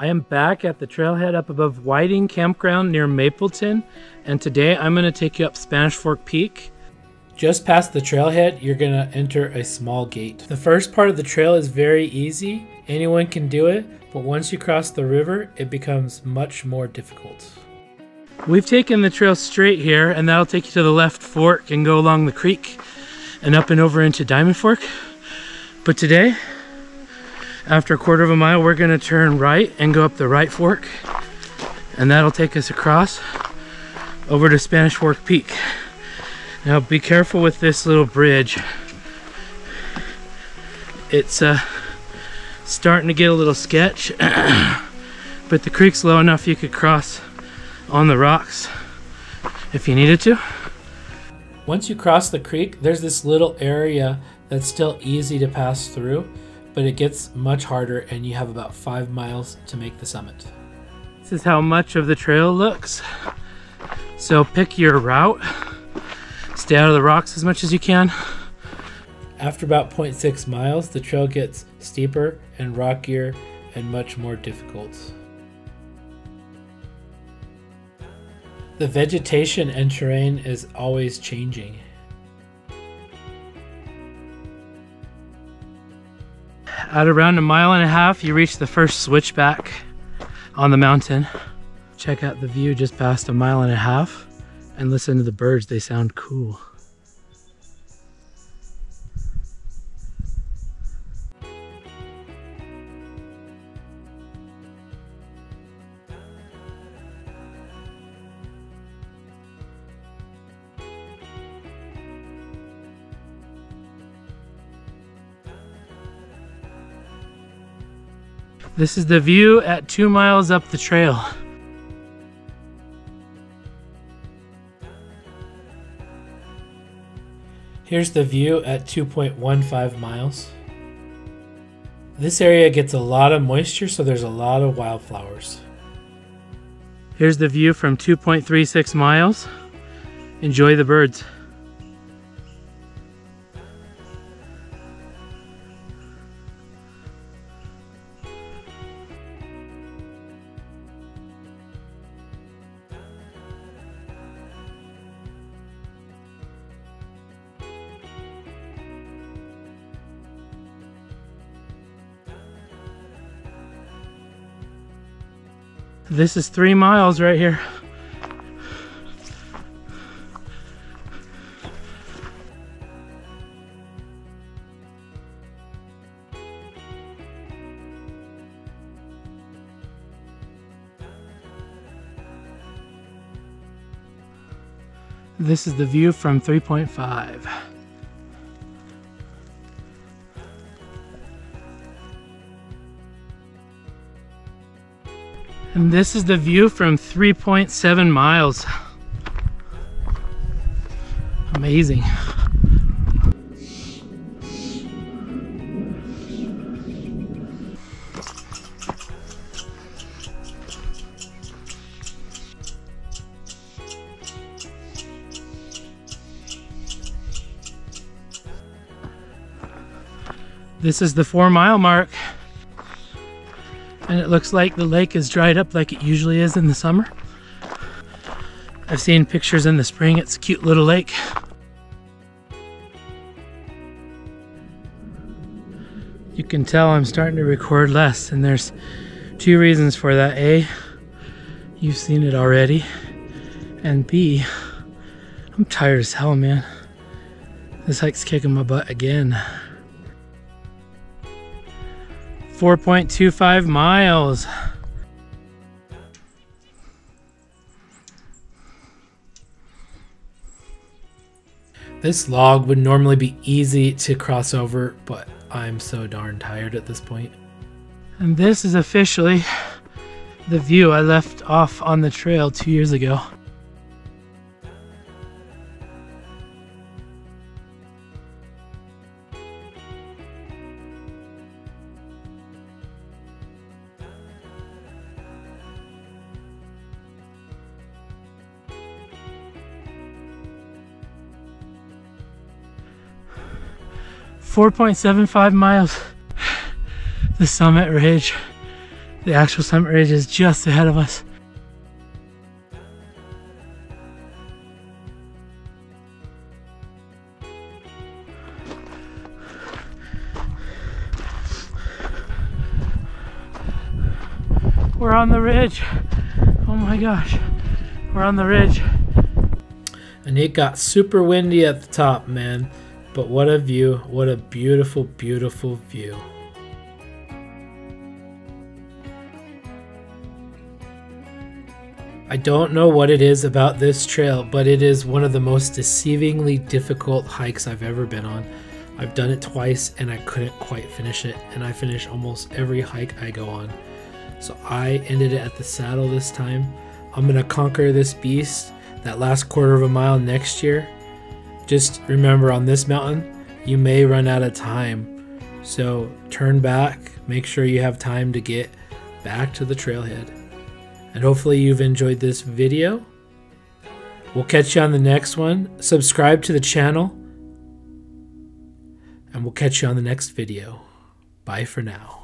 I am back at the trailhead up above Whiting Campground near Mapleton, and today I'm going to take you up Spanish Fork Peak. Just past the trailhead, you're going to enter a small gate. The first part of the trail is very easy, anyone can do it, but once you cross the river, it becomes much more difficult. We've taken the trail straight here, and that'll take you to the left fork and go along the creek and up and over into Diamond Fork. But today, after a quarter of a mile, we're gonna turn right and go up the right fork. And that'll take us across over to Spanish Fork Peak. Now be careful with this little bridge. It's uh, starting to get a little sketch, but the creek's low enough you could cross on the rocks if you needed to. Once you cross the creek, there's this little area that's still easy to pass through but it gets much harder and you have about five miles to make the summit. This is how much of the trail looks. So pick your route, stay out of the rocks as much as you can. After about 0.6 miles, the trail gets steeper and rockier and much more difficult. The vegetation and terrain is always changing. At around a mile and a half, you reach the first switchback on the mountain. Check out the view just past a mile and a half and listen to the birds. They sound cool. This is the view at two miles up the trail. Here's the view at 2.15 miles. This area gets a lot of moisture, so there's a lot of wildflowers. Here's the view from 2.36 miles. Enjoy the birds. This is three miles right here. This is the view from 3.5. And this is the view from 3.7 miles. Amazing. This is the four mile mark and it looks like the lake is dried up like it usually is in the summer. I've seen pictures in the spring, it's a cute little lake. You can tell I'm starting to record less and there's two reasons for that. A, you've seen it already, and B, I'm tired as hell, man. This hike's kicking my butt again. 4.25 miles. This log would normally be easy to cross over, but I'm so darn tired at this point. And this is officially the view I left off on the trail two years ago. Four point seven five miles. The summit ridge The actual summit ridge is just ahead of us. We're on the ridge. Oh my gosh. We're on the ridge. And it got super windy at the top, man. But what a view. What a beautiful, beautiful view. I don't know what it is about this trail, but it is one of the most deceivingly difficult hikes I've ever been on. I've done it twice and I couldn't quite finish it, and I finish almost every hike I go on. So I ended it at the saddle this time. I'm gonna conquer this beast that last quarter of a mile next year. Just remember on this mountain, you may run out of time. So turn back, make sure you have time to get back to the trailhead. And hopefully you've enjoyed this video. We'll catch you on the next one. Subscribe to the channel. And we'll catch you on the next video. Bye for now.